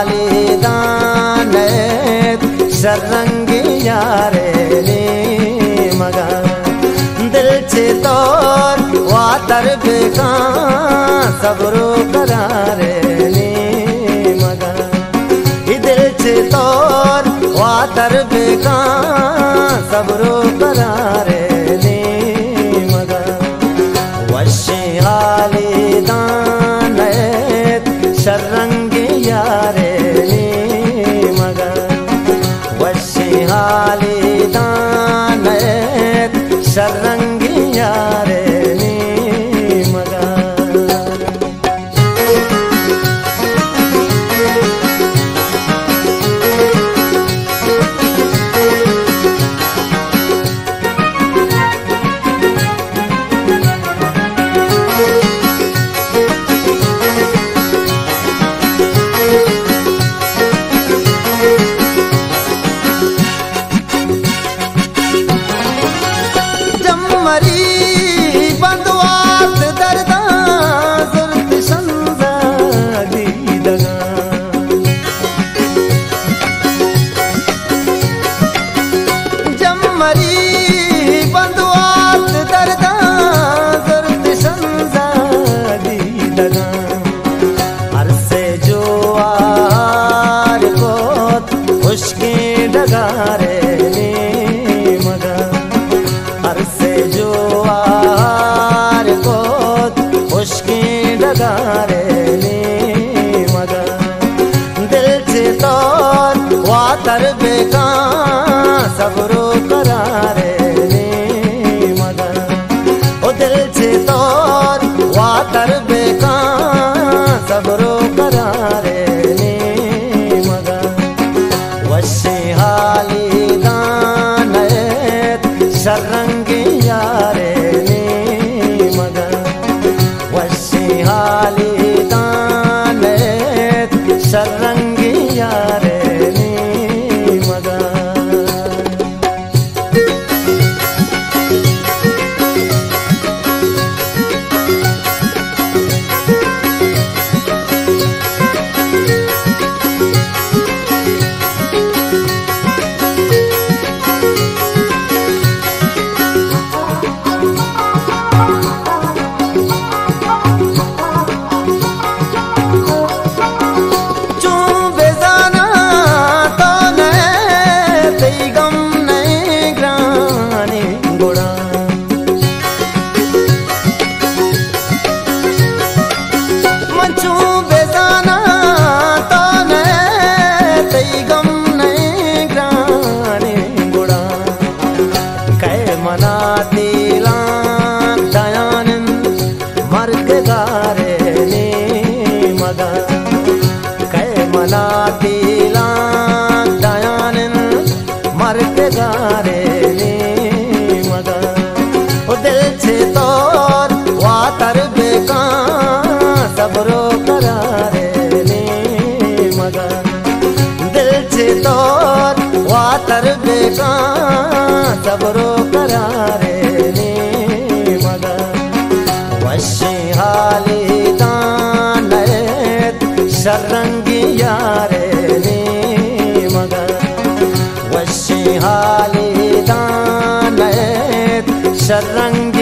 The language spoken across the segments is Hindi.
halidanet sarrangi yaare ni maga दिल छे तोर, वातर बेका सबरो करारे नी मगा। दिल छे तोर, वातर बेका सबरो करारे खुशके डगारे नी मगा अरसे जो आर कोत खुशके डगारे नी मगा दिल से तोर वातर बेका सबरो ओ दिल से तोर वातर बेका कै मना दिला दयानन गारे नी कै मना दिला दयानन मर्ग गारे नी दिल तोर, वातर बेका सबरो करारे नी मगा दिल तोर, वातर बेका सबरो शरंगी यारे नी मगा वशी हाली दानत शरंगी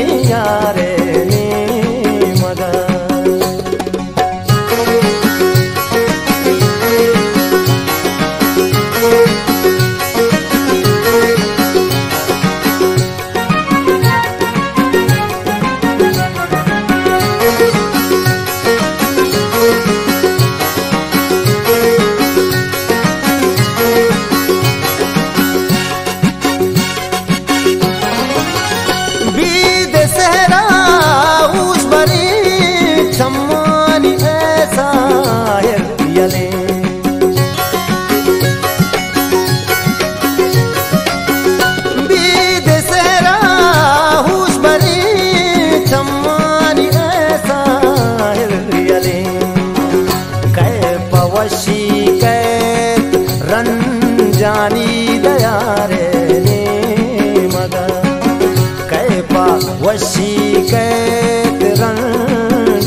काशी कैत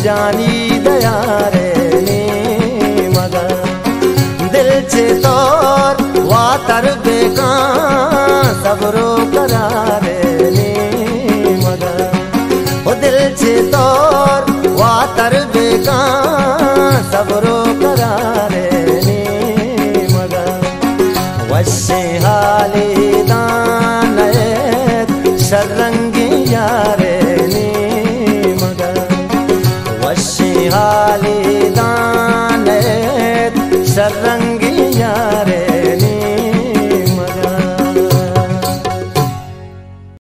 जानी दया रे ने मगर दिल छे तोर वातर बेगा सबरो करारे ने मगर ओ दिल छे तोर वातर बेगा सबरो